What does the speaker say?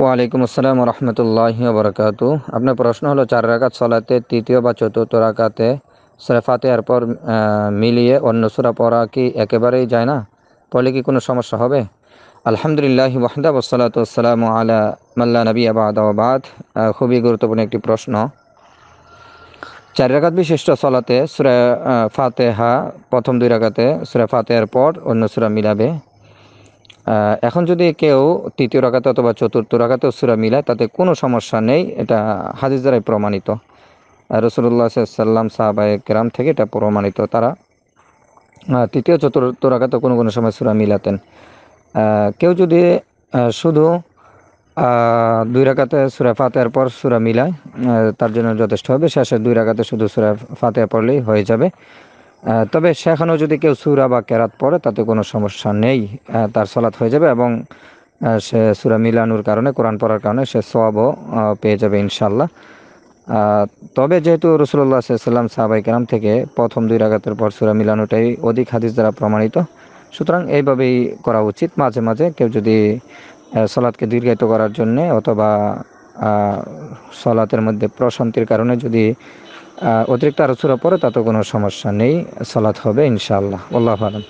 ওয়ালাইকুম আসসালাম রহমতুল্লাহি বরকাতু আপনার প্রশ্ন হলো, চার রাকাত সলাতে তৃতীয় বা চতুর্থ রাকাতে সুরা ফাতিহার পর মিলিয়ে অন্য সুরা পড়া কি একেবারেই যায় না? পড়লে কি কোনো সমস্যা হবে? আলহামদুলিল্লাহ ওয়াহদা ওসালাত আসসালাম আলা মাল্লা নবী আবাদ খুবই গুরুত্বপূর্ণ একটি প্রশ্ন। চার রাকাত বিশিষ্ট সলাতে সুরা ফাতেহা, প্রথম দুই রাকাতে সুরা ফাতেহার পর অন্য সুরা মিলাবে। এখন যদি কেউ তৃতীয় রাখাতে অথবা চতুর্থ রাখাতে সুরা মিলায়, তাতে কোনো সমস্যা নেই। এটা হাদিস দ্বারাই প্রমাণিত। রসুল্লাহ সাল্লাম সাহাবাই কেরাম থেকে এটা প্রমাণিত। তারা তৃতীয়, চতুর্থ রাখাতে কোনো কোনো সময় সুরা মিলাতেন। কেউ যদি শুধু দুই রাখাতে সুরা ফাতেহার পর সুরা মিলায় তার জন্য যথেষ্ট হবে। শেষে দুই রাখাতে শুধু সুরা ফাতেহা পড়লেই হয়ে যাবে। তবে সেখানেও যদি কেউ সুরা বা কেরাত পড়ে তাতে কোনো সমস্যা নেই। তার সলাৎ হয়ে যাবে এবং সে সুরা মিলানোর কারণে কোরআন পড়ার কারণে সে সবও পেয়ে যাবে ইনশাল্লাহ তবে যেহেতু রসুল্লাহ সাল্লাম সাহাবাই কেরাম থেকে প্রথম দুই রাগাতের পর সুরা মিলানোটাই অধিক হাদিস দ্বারা প্রমাণিত সুতরাং এইভাবেই করা উচিত। মাঝে মাঝে কেউ যদি আহ, সলাৎকে দীর্ঘায়িত করার জন্যে অথবা সলাতের মধ্যে প্রশান্তির কারণে যদি অতিরিক্ত আরও সুরা পরে তাতে কোনো সমস্যা নেই। সালাত হবে ইনশাআল্লাহ। আল্লাহ আলম